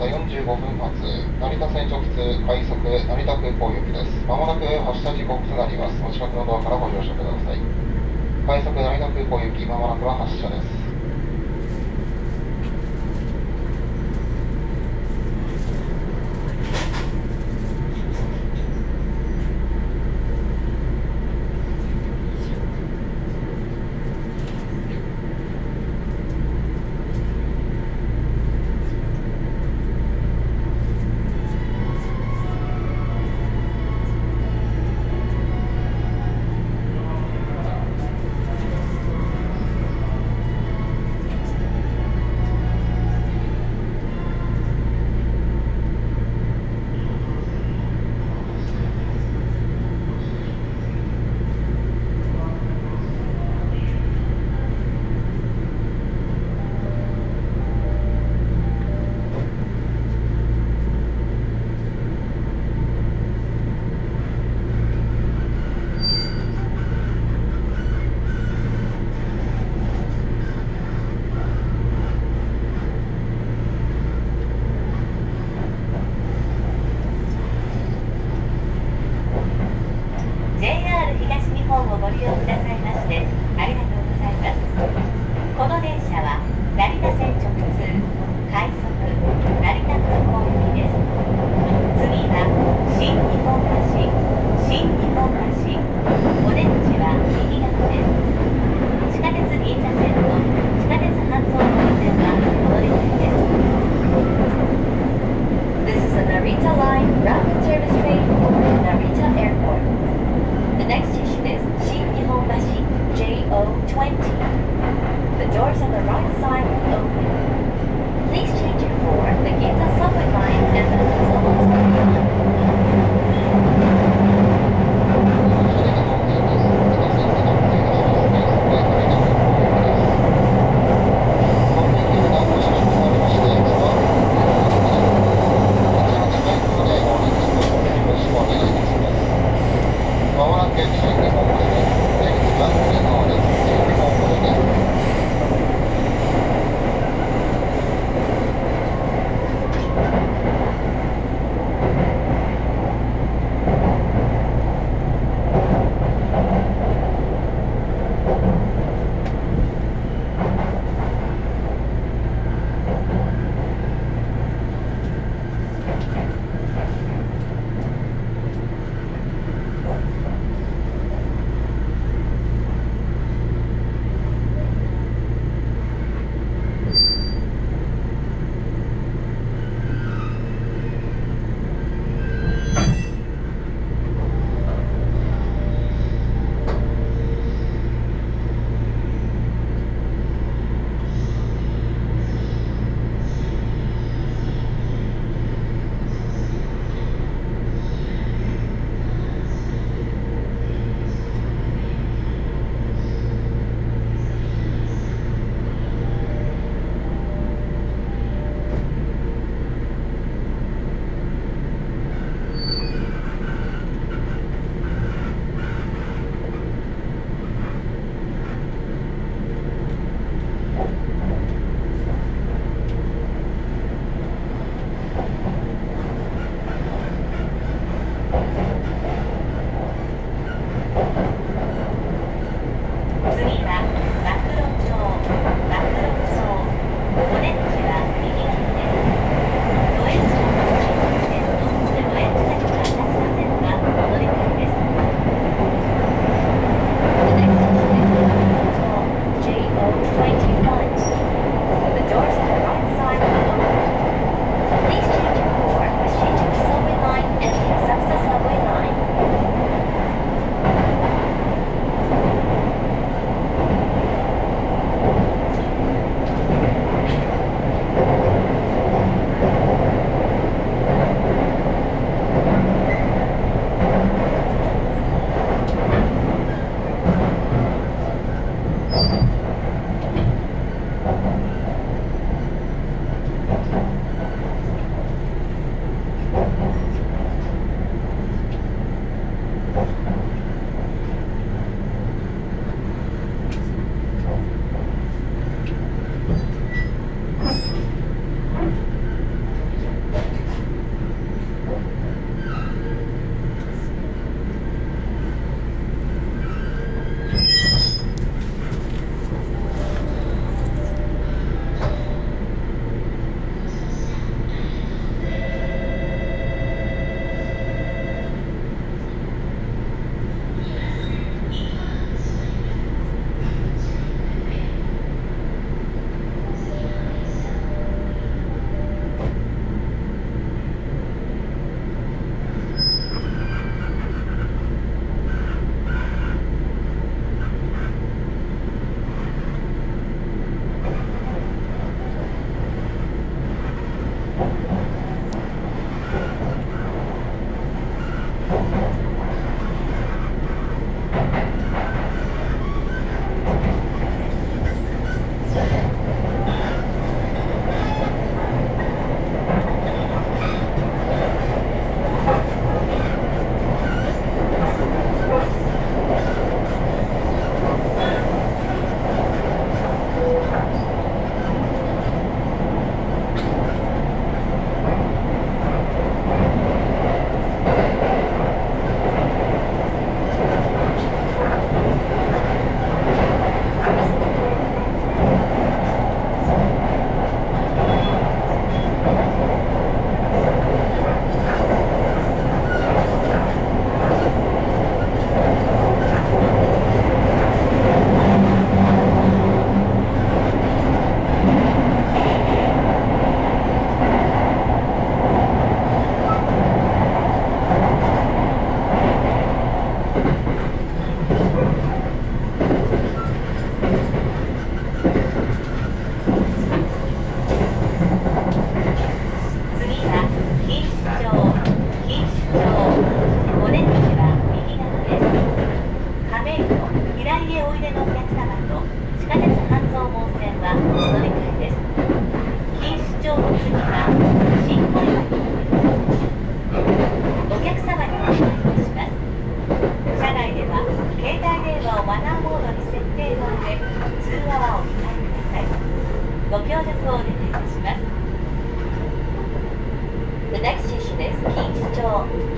車45分発成田線直通快速成田空港行きです。まもなく発車時刻となります。お近くのドアからご乗車ください。快速成田空港行きまもなくは発車です。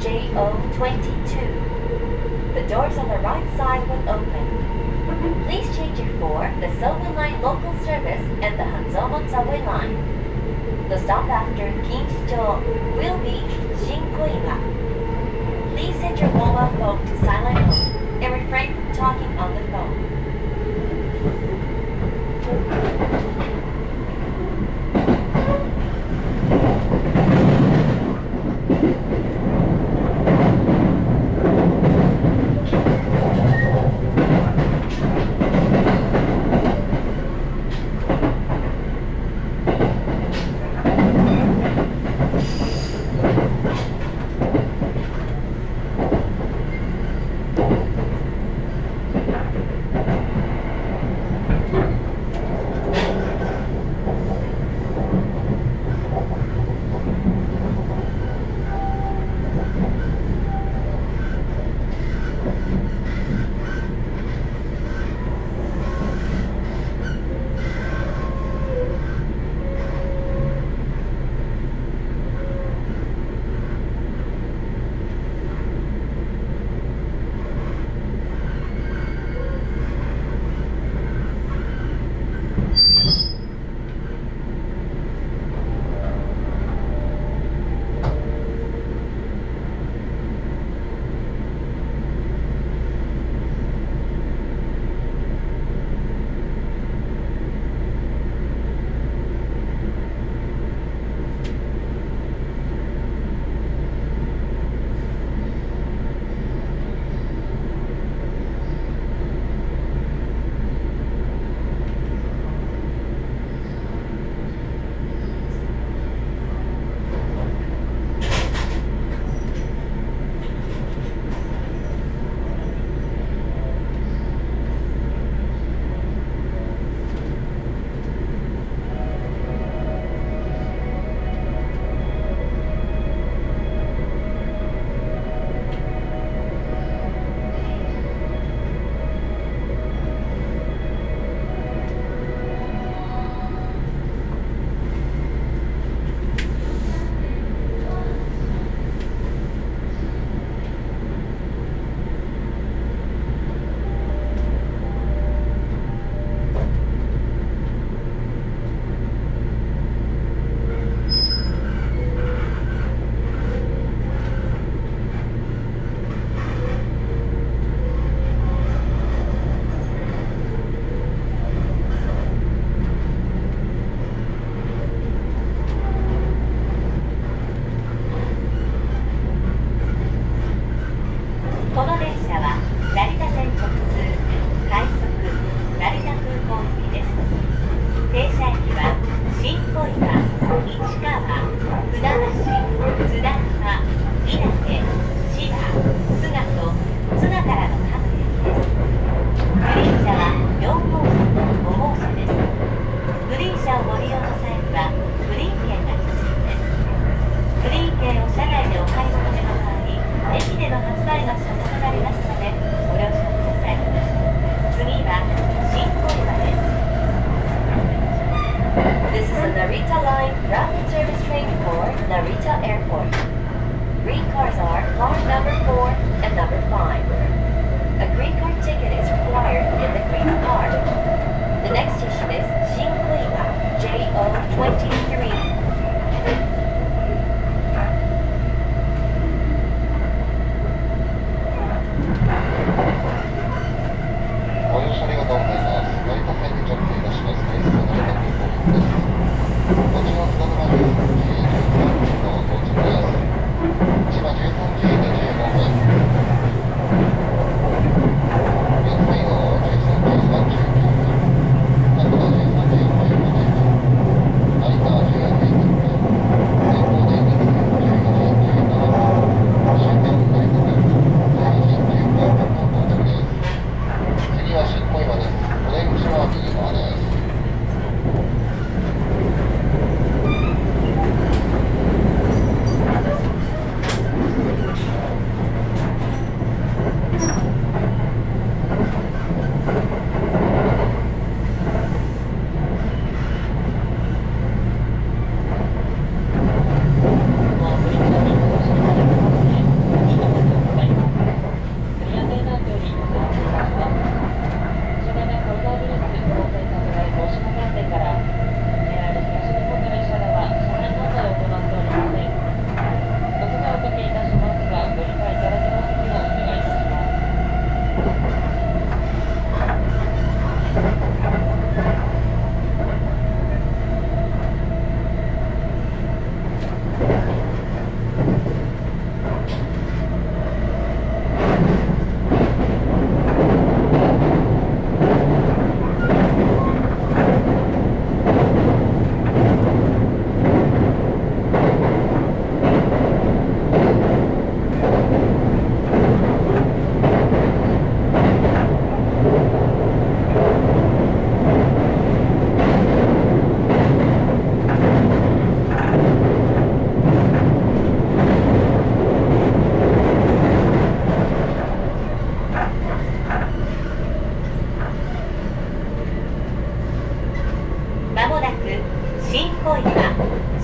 JO22. The doors on the right side will open. Please change it for the Silver Line local service and the Hanzomon subway line. The stop after Ginchicho will be Shinkoima. Please set your mobile phone to silent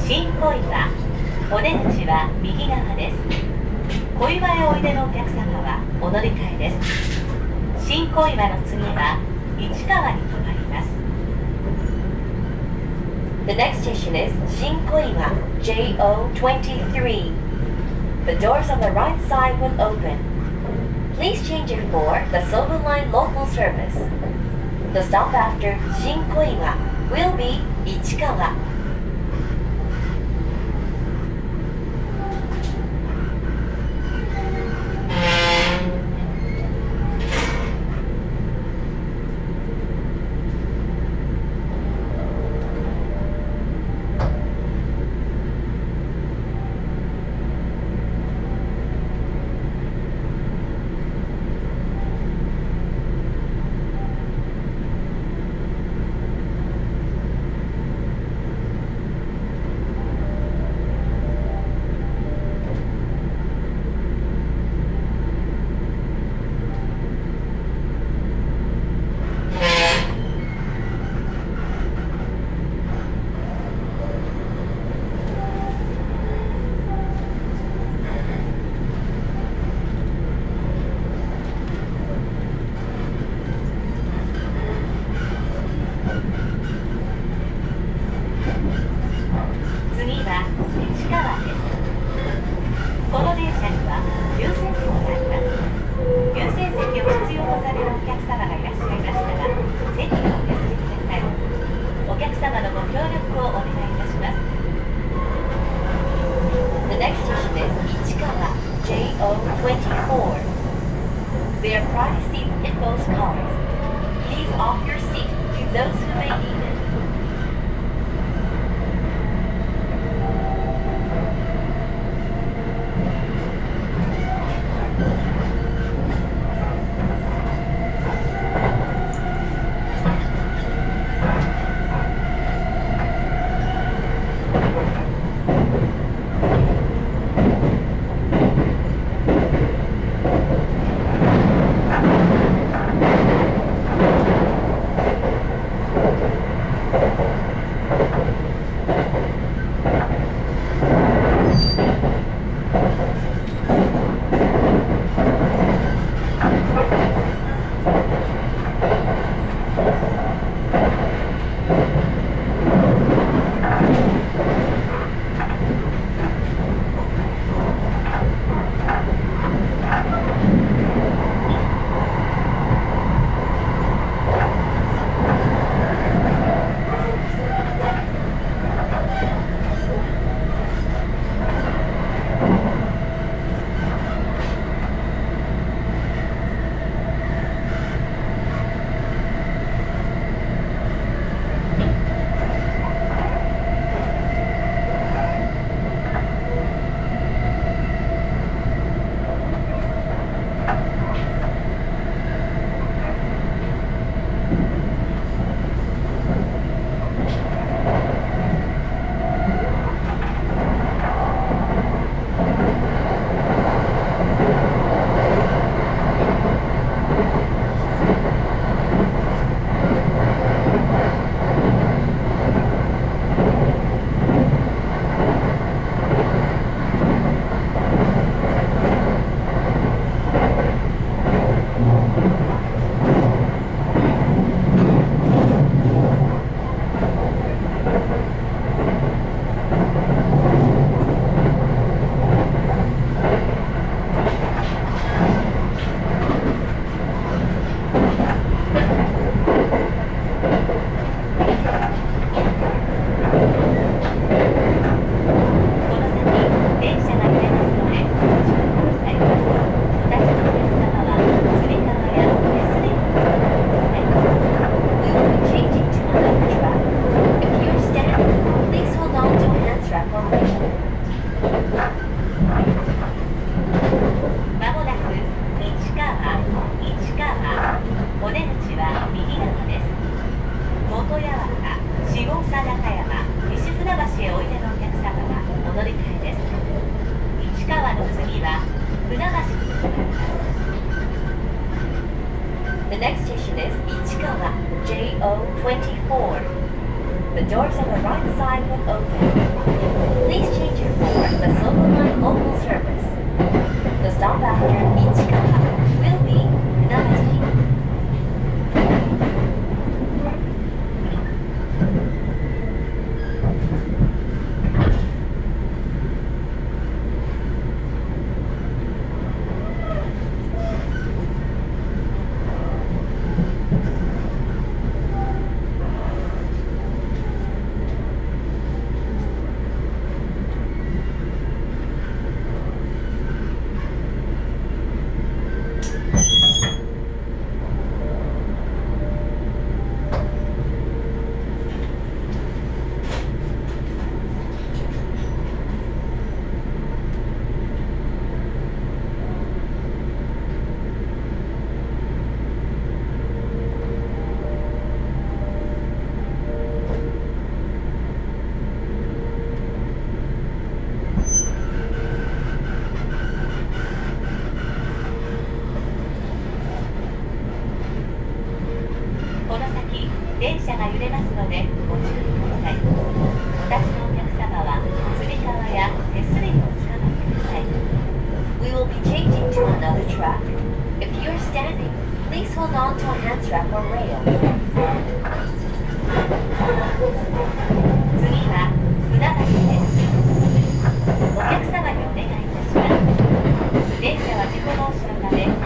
新小岩お出口は右側です小岩へおいでのお客様はお乗り換えです新小岩の次は市川に停まります The next station is 新小岩 JO23 The doors on the right side will open Please change it for the Silver Line local service The stop after 新小岩 will be 市川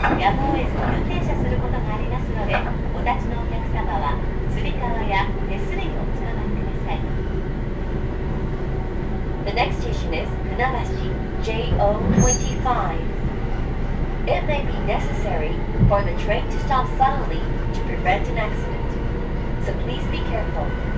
やむを得ず急停車することがありますのでお立ちのお客様はつり革や手すりをおつかまりください The next station is Funabashi JO25 It may be necessary for the train to stop suddenly to prevent an accident so please be careful 「